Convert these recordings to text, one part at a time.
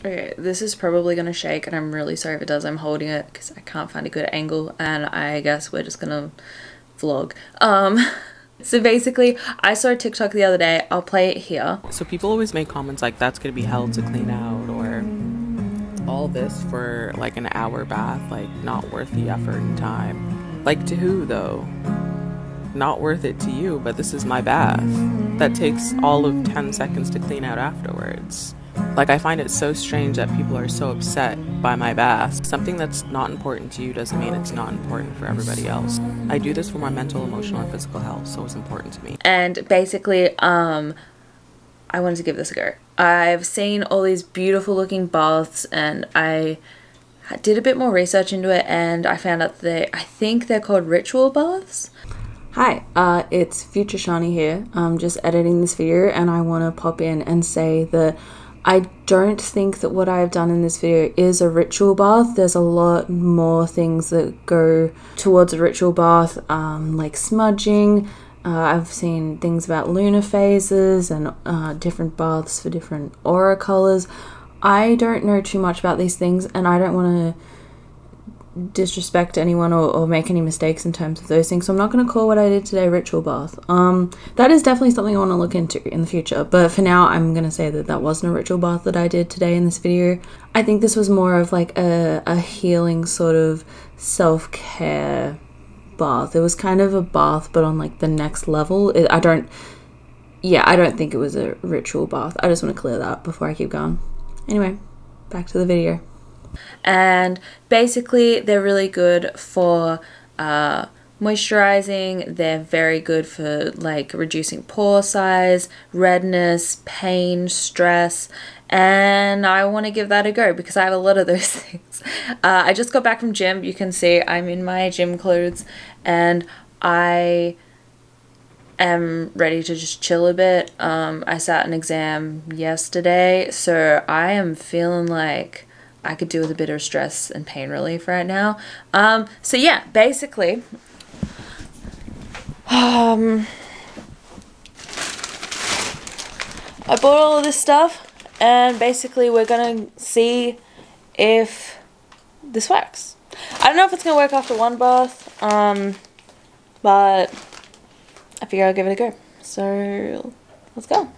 Okay, this is probably gonna shake, and I'm really sorry if it does. I'm holding it because I can't find a good angle, and I guess we're just gonna vlog. Um, so basically, I saw a TikTok the other day. I'll play it here. So people always make comments like that's gonna be hell to clean out, or all this for like an hour bath, like not worth the effort and time. Like to who though? Not worth it to you, but this is my bath. That takes all of 10 seconds to clean out afterwards. Like, I find it so strange that people are so upset by my bath. Something that's not important to you doesn't mean it's not important for everybody else. I do this for my mental, emotional, and physical health, so it's important to me. And basically, um, I wanted to give this a go. I've seen all these beautiful looking baths, and I did a bit more research into it, and I found out that I think they're called ritual baths. Hi, uh, it's Future Shani here. I'm just editing this video, and I want to pop in and say that I don't think that what I've done in this video is a ritual bath. There's a lot more things that go towards a ritual bath, um, like smudging. Uh, I've seen things about lunar phases and uh, different baths for different aura colors. I don't know too much about these things, and I don't want to disrespect anyone or, or make any mistakes in terms of those things. So I'm not going to call what I did today ritual bath. Um, that is definitely something I want to look into in the future. But for now, I'm going to say that that wasn't a ritual bath that I did today in this video. I think this was more of like a, a healing sort of self care bath. It was kind of a bath, but on like the next level. It, I don't, yeah, I don't think it was a ritual bath. I just want to clear that before I keep going. Anyway, back to the video and basically they're really good for uh, moisturizing they're very good for like reducing pore size redness pain stress and I want to give that a go because I have a lot of those things. Uh, I just got back from gym. You can see I'm in my gym clothes and I am ready to just chill a bit. Um, I sat an exam yesterday, so I am feeling like I could do with a bit of stress and pain relief right now. Um, so yeah, basically, um, I bought all of this stuff and basically we're gonna see if this works. I don't know if it's gonna work after one bath, um, but I figure I'll give it a go. So let's go.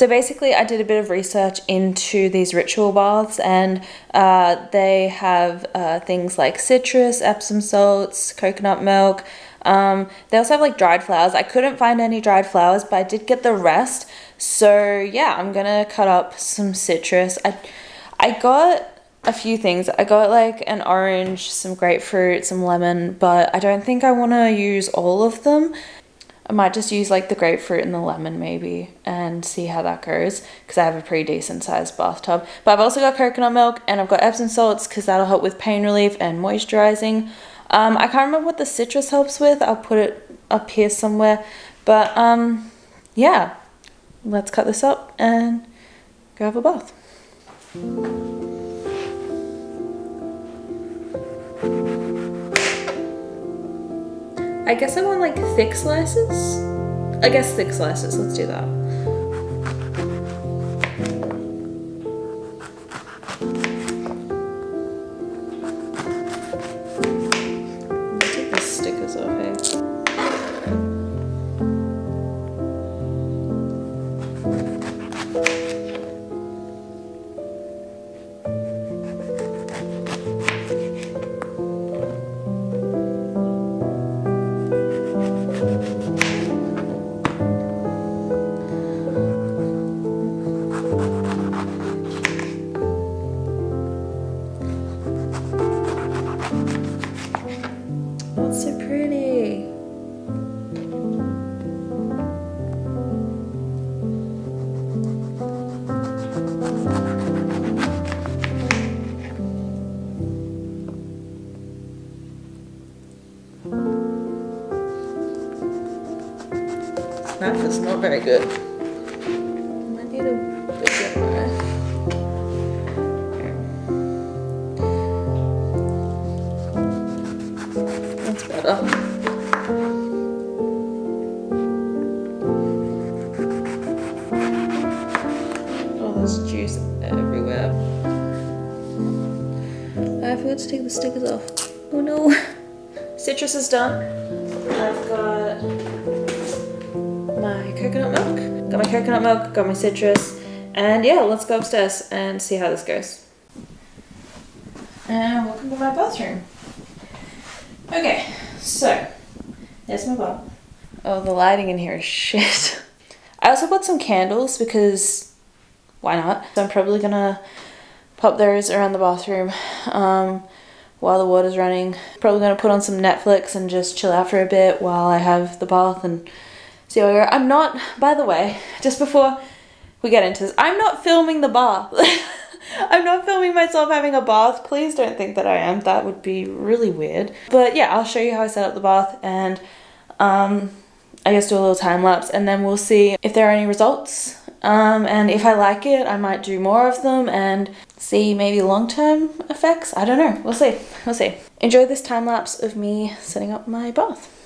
So basically, I did a bit of research into these ritual baths, and uh, they have uh, things like citrus, Epsom salts, coconut milk. Um, they also have like dried flowers. I couldn't find any dried flowers, but I did get the rest. So yeah, I'm gonna cut up some citrus. I, I got a few things. I got like an orange, some grapefruit, some lemon, but I don't think I want to use all of them. I might just use like the grapefruit and the lemon maybe and see how that goes because I have a pretty decent sized bathtub. But I've also got coconut milk and I've got Epsom salts because that'll help with pain relief and moisturizing. Um, I can't remember what the citrus helps with. I'll put it up here somewhere. But um, yeah, let's cut this up and go have a bath. I guess I want like thick slices. I guess thick slices, let's do that. does not very good. That's better. Oh, there's juice everywhere. I forgot to take the stickers off. Oh no. Citrus is done. Coconut milk, got my citrus. And yeah, let's go upstairs and see how this goes. And welcome to my bathroom. Okay, so there's my bath. Oh, the lighting in here is shit. I also bought some candles because why not? So I'm probably gonna pop those around the bathroom um, while the water's running. Probably gonna put on some Netflix and just chill out for a bit while I have the bath and see how I go. I'm not, by the way, just before we get into this, I'm not filming the bath. I'm not filming myself having a bath. Please don't think that I am. That would be really weird. But yeah, I'll show you how I set up the bath and um, I guess do a little time lapse and then we'll see if there are any results. Um, and if I like it, I might do more of them and see maybe long term effects. I don't know. We'll see. We'll see. Enjoy this time lapse of me setting up my bath.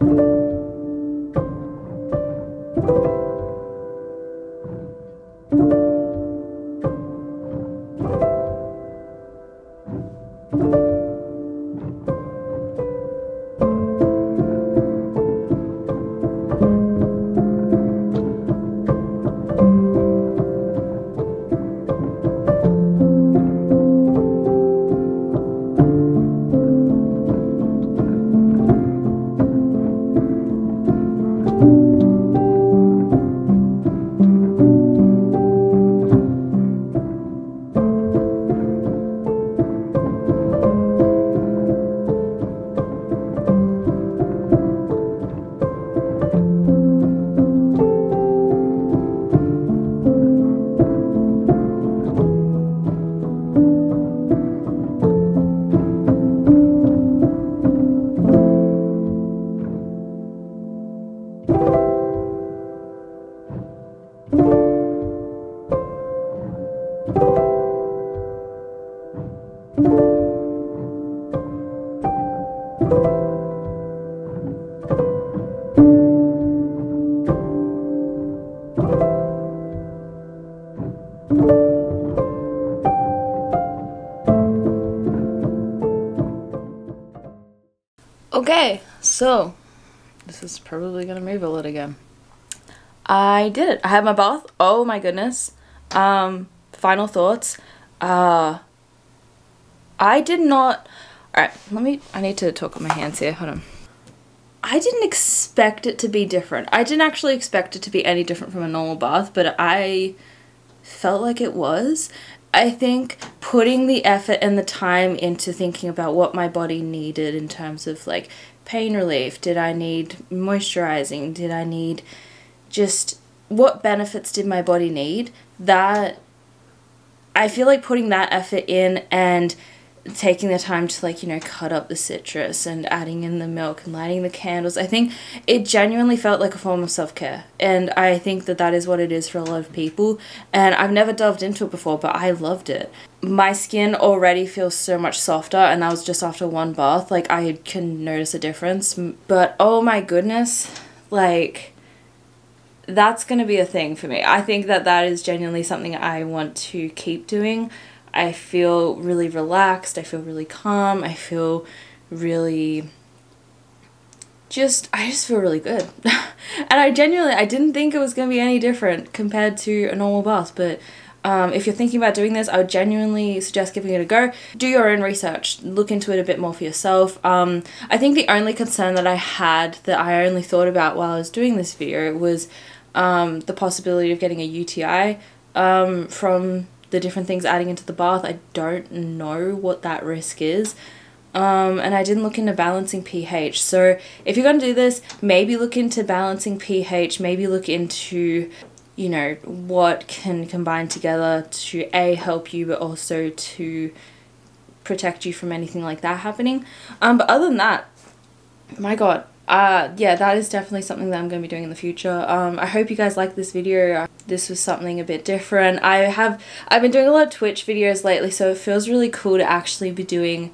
Thank you. Okay, so this is probably gonna move a lot again. I did it. I had my bath. Oh my goodness. Um, final thoughts. Uh, I did not. Alright, let me. I need to talk on my hands here. Hold on. I didn't expect it to be different. I didn't actually expect it to be any different from a normal bath, but I felt like it was. I think putting the effort and the time into thinking about what my body needed in terms of like pain relief, did I need moisturizing, did I need just what benefits did my body need? That I feel like putting that effort in and taking the time to like you know cut up the citrus and adding in the milk and lighting the candles i think it genuinely felt like a form of self-care. And i think that that is what it is for a lot of people. And i've never delved into it before but i loved it. My skin already feels so much softer and that was just after one bath. Like i can notice a difference. But oh my goodness like that's going to be a thing for me. I think that that is genuinely something i want to keep doing I feel really relaxed. I feel really calm. I feel really just I just feel really good. and I genuinely I didn't think it was going to be any different compared to a normal bath, but um, if you're thinking about doing this, I would genuinely suggest giving it a go. Do your own research, look into it a bit more for yourself. Um, I think the only concern that I had that I only thought about while I was doing this video was um, the possibility of getting a UTI um, from the different things adding into the bath. I don't know what that risk is. Um, and I didn't look into balancing pH. So if you're going to do this, maybe look into balancing pH, maybe look into, you know, what can combine together to A, help you, but also to protect you from anything like that happening. Um, but other than that, my God, uh, yeah, that is definitely something that I'm going to be doing in the future. Um, I hope you guys like this video. This was something a bit different. I have, I've been doing a lot of Twitch videos lately, so it feels really cool to actually be doing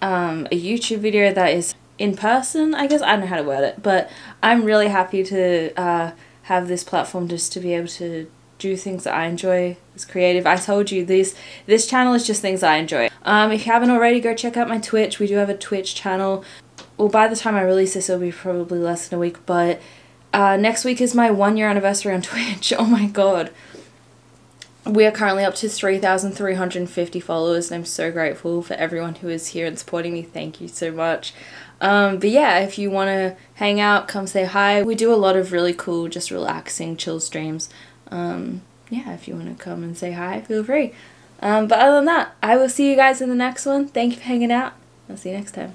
um, a YouTube video that is in person, I guess. I don't know how to word it, but I'm really happy to uh, have this platform just to be able to do things that I enjoy as creative. I told you this this channel is just things I enjoy. Um, if you haven't already, go check out my Twitch. We do have a Twitch channel well, by the time I release this, it'll be probably less than a week, but uh, next week is my one year anniversary on Twitch. Oh my god. We are currently up to 3,350 followers, and I'm so grateful for everyone who is here and supporting me. Thank you so much. Um, but yeah, if you want to hang out, come say hi. We do a lot of really cool, just relaxing, chill streams. Um, yeah, if you want to come and say hi, feel free. Um, but other than that, I will see you guys in the next one. Thank you for hanging out. I'll see you next time.